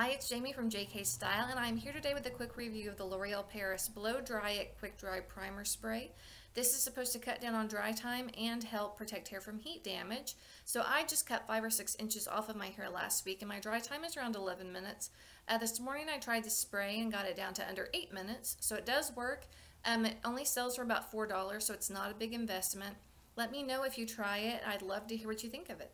Hi, it's Jamie from JK Style, and I'm here today with a quick review of the L'Oreal Paris Blow Dry It Quick Dry Primer Spray. This is supposed to cut down on dry time and help protect hair from heat damage. So I just cut 5 or 6 inches off of my hair last week, and my dry time is around 11 minutes. Uh, this morning I tried the spray and got it down to under 8 minutes, so it does work. Um, it only sells for about $4, so it's not a big investment. Let me know if you try it. I'd love to hear what you think of it.